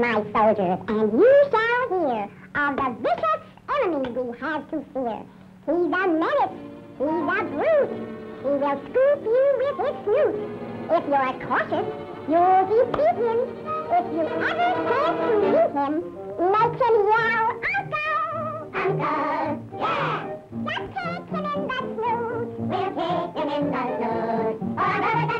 my soldiers, and you shall hear of the vicious enemy we have to fear. He's a menace, he's a brute, he will scoop you with his snoot. If you're cautious, you'll be beaten. If you ever chance to meet him, make him yell, Uncle! Uncle, yeah! Just take him in the snoot. We'll take him in the snoot.